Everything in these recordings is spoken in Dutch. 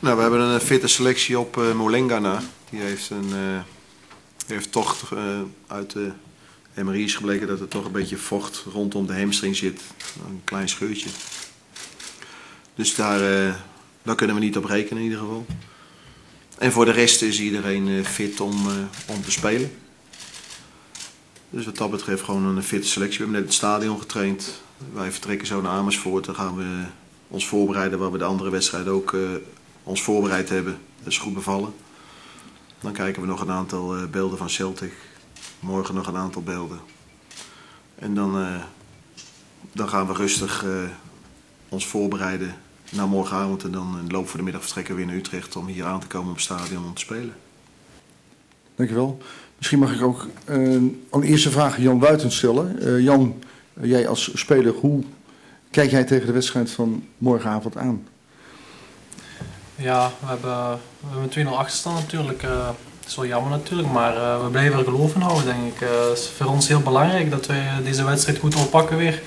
Nou, we hebben een fitte selectie op uh, Molenga na. Die heeft, een, uh, heeft toch uit de MRI is gebleken dat er toch een beetje vocht rondom de hamstring zit. Een klein scheurtje. Dus daar, daar kunnen we niet op rekenen in ieder geval. En voor de rest is iedereen fit om, om te spelen. Dus wat dat betreft gewoon een fitte selectie. We hebben net het stadion getraind. Wij vertrekken zo naar Amersfoort. Dan gaan we ons voorbereiden waar we de andere wedstrijden ook ons voorbereid hebben. Dat is goed bevallen. Dan kijken we nog een aantal uh, beelden van Celtic. Morgen nog een aantal beelden. En dan, uh, dan gaan we rustig uh, ons voorbereiden naar morgenavond. En dan in de loop van de middag vertrekken we weer naar Utrecht om hier aan te komen op het stadion om te spelen. Dankjewel. Misschien mag ik ook een eerste vraag aan Jan Buiten stellen. Jan, jij als speler, hoe kijk jij tegen de wedstrijd van morgenavond aan? Ja, we hebben, we hebben 2-0 achterstand natuurlijk. Uh, het is wel jammer natuurlijk, maar uh, we blijven er geloof in houden denk ik. Uh, het is voor ons heel belangrijk dat we deze wedstrijd goed oppakken weer.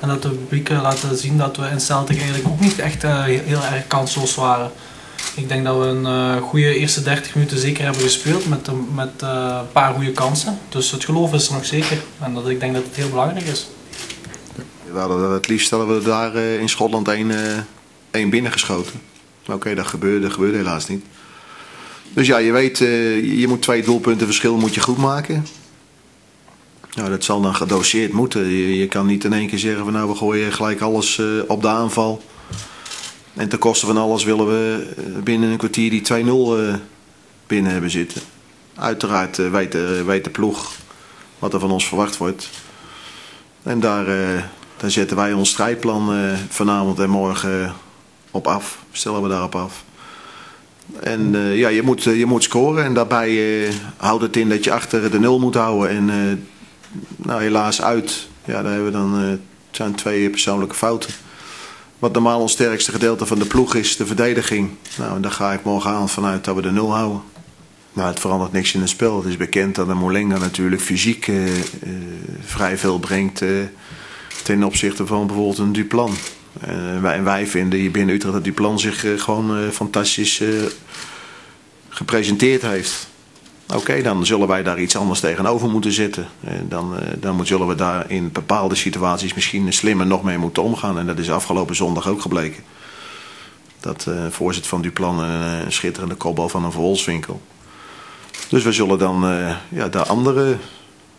En dat de publiek laten zien dat we in Celtic eigenlijk ook niet echt heel erg kansloos waren. Ik denk dat we een goede eerste 30 minuten zeker hebben gespeeld met, met een paar goede kansen. Dus het geloof is er nog zeker. En dat, ik denk dat het heel belangrijk is. Hadden, het liefst hadden we daar in Schotland één, één binnengeschoten. Oké, dat gebeurde, dat helaas niet. Dus ja, je weet, uh, je moet twee doelpunten verschil moet je goed maken. Nou, dat zal dan gedoseerd moeten. Je, kan niet in één keer zeggen van nou we gooien gelijk alles uh, op de aanval. En ten koste van alles willen we eh, binnen een kwartier die 2-0 uh, binnen hebben zitten. Uiteraard weet, de, weet de ploeg wat er van ons verwacht wordt. En daar, daar zetten wij ons strijdplan vanavond en morgen op af. Stellen we daarop af. En uh, ja, je moet, je moet scoren en daarbij uh, houdt het in dat je achter de nul moet houden. En nou, helaas uit, ja, daar hebben we dan, zijn twee persoonlijke fouten. Wat normaal ons sterkste gedeelte van de ploeg is, de verdediging. Nou, daar ga ik morgen aan vanuit dat we de nul houden. Maar het verandert niks in het spel. Het is bekend dat de Molenga natuurlijk fysiek vrij veel brengt ten opzichte van bijvoorbeeld een Duplan. Wij, en wij vinden hier binnen Utrecht dat die plan zich uh, gewoon uh, fantastisch uh, gepresenteerd heeft. Oké, dan zullen wij daar iets anders tegenover moeten zetten. dan, dan zullen we daar in bepaalde situaties misschien slimmer nog mee moeten omgaan. En dat is afgelopen zondag ook gebleken. Dat voorzitter van Duplan een, een schitterende kopbal van een Verholswinkel. Dus we zullen dan ja, daar andere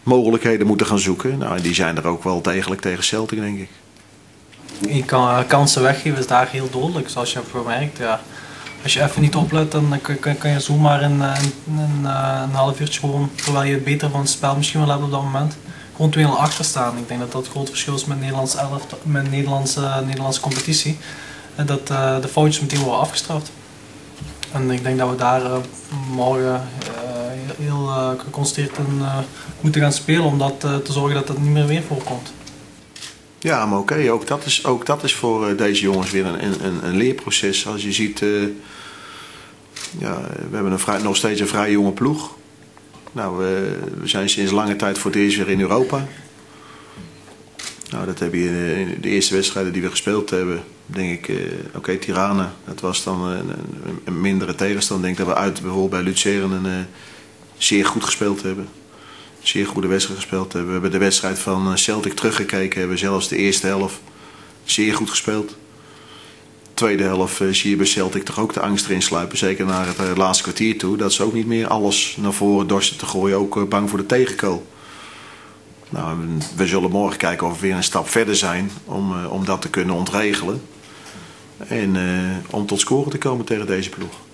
mogelijkheden moeten gaan zoeken. Nou, en die zijn er ook wel degelijk tegen Celtic, denk ik je kan eh, kansen weggeven is daar heel dodelijk, zoals je hebt gemerkt. Ja. Als je even niet oplet, dan kan, kan je zomaar in, eh, in, eh, een half uurtje gewoon, terwijl je beter van het spel misschien wel hebt op dat moment, gewoon 2-0 achter staan. Ik denk dat dat het groot verschil is met, Nederlands elf, met Nederlandse, Nederlandse competitie. En dat de foutjes meteen worden afgestraft. En ik denk dat we daar morgen heel geconstateerd in moeten gaan spelen om dat, te zorgen dat dat niet meer weer voorkomt. Ja, maar oké, ook, dat is, ook dat is voor uh, deze jongens weer een, een, een leerproces. Als je ziet, uh, ja, we hebben een vrij, nog steeds een vrij jonge ploeg. Nou, we, zijn sinds lange tijd voor het eerst weer in Europa. Nou, dat heb je in de eerste wedstrijden die we gespeeld hebben. Denk ik, uh, oké, Tirana, dat was dan een, een, mindere tegenstander. Ik denk dat we uit bijvoorbeeld bij Luceren een, zeer goed gespeeld hebben zeer goede wedstrijd gespeeld hebben. We hebben de wedstrijd van eh, Celtic teruggekeken. Hebben zelfs de eerste helft zeer goed gespeeld. tweede helft eh, zie je bij Celtic toch ook de angst erin sluipen. Zeker naar het eh, laatste kwartier toe. Dat ze ook niet meer alles naar voren dorsten te gooien. Ook bang voor de tegenkool. Nou, we zullen morgen kijken of we weer een stap verder zijn om, om dat te kunnen ontregelen. En om tot scoren te komen tegen deze ploeg.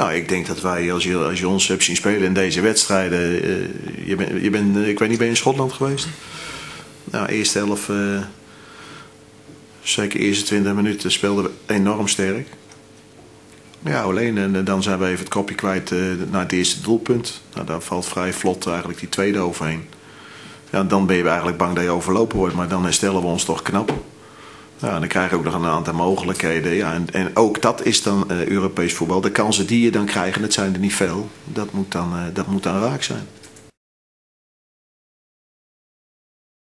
Nou, ik denk dat wij, als je, als je ons hebt zien spelen in deze wedstrijden. Uh, je ben, je ben, ik weet niet, ben je in Schotland geweest? Nou, eerste helft, uh, zeker eerste 20 minuten, speelden we enorm sterk. Ja, alleen en dan zijn we even het kopje kwijt naar het eerste doelpunt. Nou, valt vrij vlot eigenlijk die tweede overheen. Ja, dan ben je eigenlijk bang dat je overlopen wordt, maar dan herstellen we ons toch knap. Ja, dan krijg je ook nog een aantal mogelijkheden. Ja, en, en ook dat is dan uh, Europees voetbal. De kansen die je dan krijgt, dat zijn er niet veel. Dat moet dan, uh, dat moet dan raak zijn.